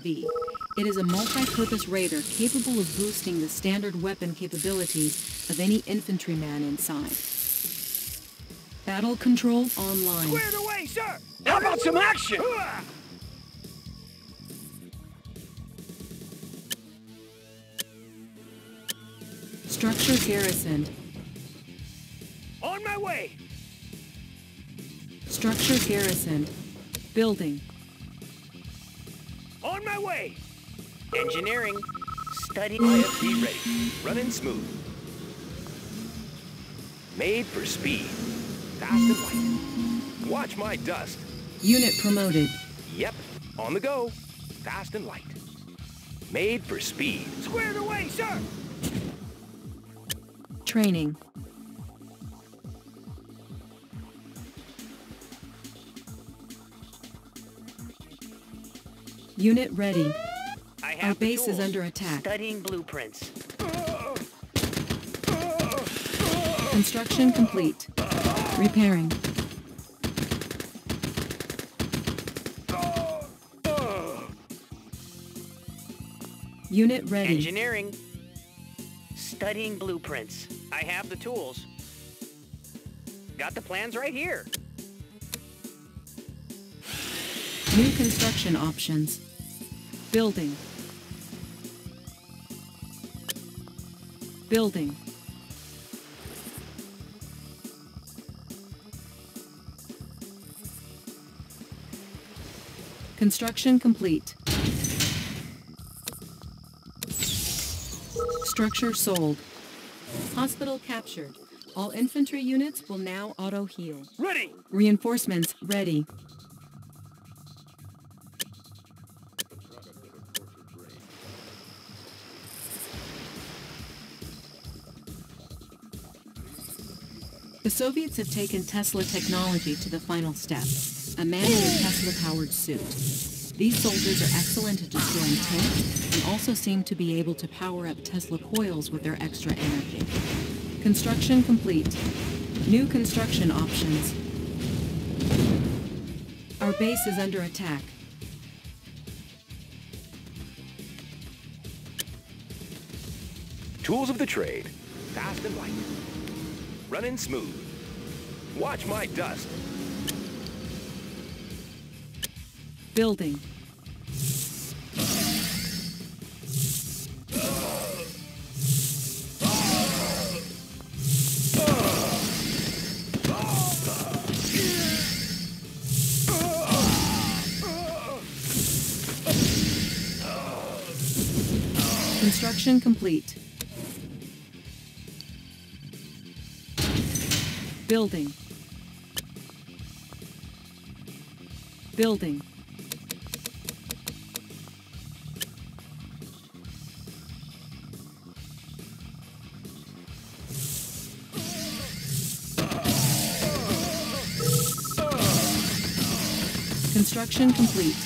IFV. It is a multi-purpose raider capable of boosting the standard weapon capabilities of any infantryman inside. Battle control online. Squared away, sir! How about some action? Structure garrisoned. On my way! Structure garrisoned. Building. On my way! Engineering. Study. IFV ready. Running smooth. Made for speed. Fast and light. Watch my dust. Unit promoted. Yep. On the go. Fast and light. Made for speed. Squared away, sir! Training. Unit ready. I Our base is under attack. Studying blueprints. Construction complete. Repairing. Unit ready. Engineering. Studying blueprints. I have the tools. Got the plans right here. New construction options. Building. Building. Construction complete. Structure sold. Hospital captured. All infantry units will now auto-heal. Ready! Reinforcements ready. The Soviets have taken Tesla technology to the final step, a man in a Tesla-powered suit. These soldiers are excellent at destroying tanks and also seem to be able to power up Tesla coils with their extra energy. Construction complete. New construction options. Our base is under attack. Tools of the trade. Fast and light. Running smooth. Watch my dust. Building. Construction complete. Building. Building. Construction complete.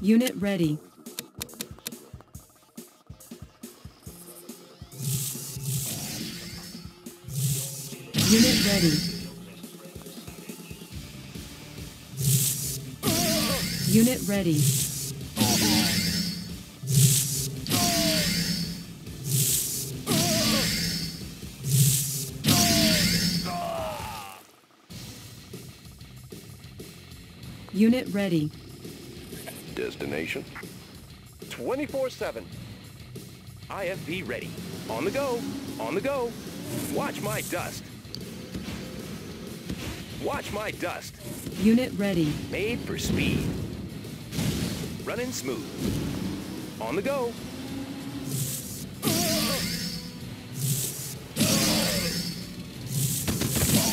Unit ready. Unit ready. Unit ready. Unit ready. Destination. 24-7. IFV ready. On the go. On the go. Watch my dust. Watch my dust. Unit ready. Made for speed. Running smooth. On the go.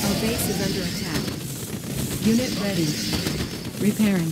Our base is under attack. Unit ready. Repairing.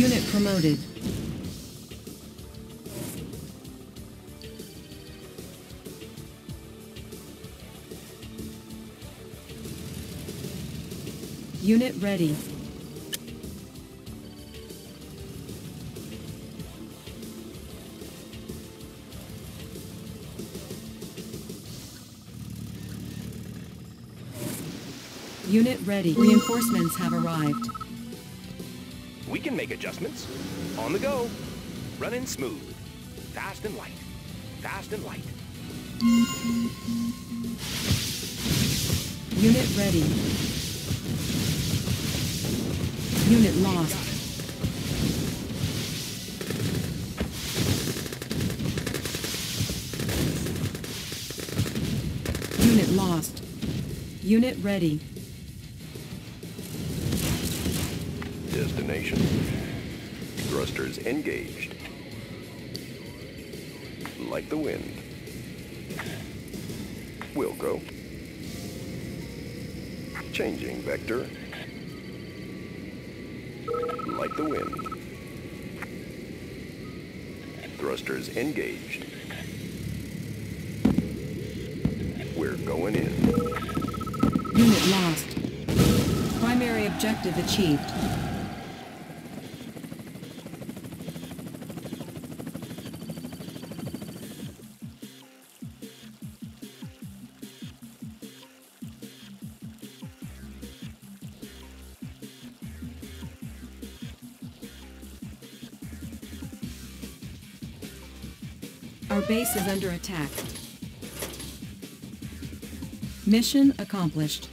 Unit promoted. Unit ready. Unit ready. Reinforcements have arrived. We can make adjustments. On the go. Running smooth. Fast and light. Fast and light. Unit ready. Unit lost. Unit lost. Unit ready. Destination. Thrusters engaged. Like the wind. we'll go. Changing vector. Like the wind. Thrusters engaged. We're going in. Unit lost. Primary objective achieved. Our base is under attack. Mission accomplished.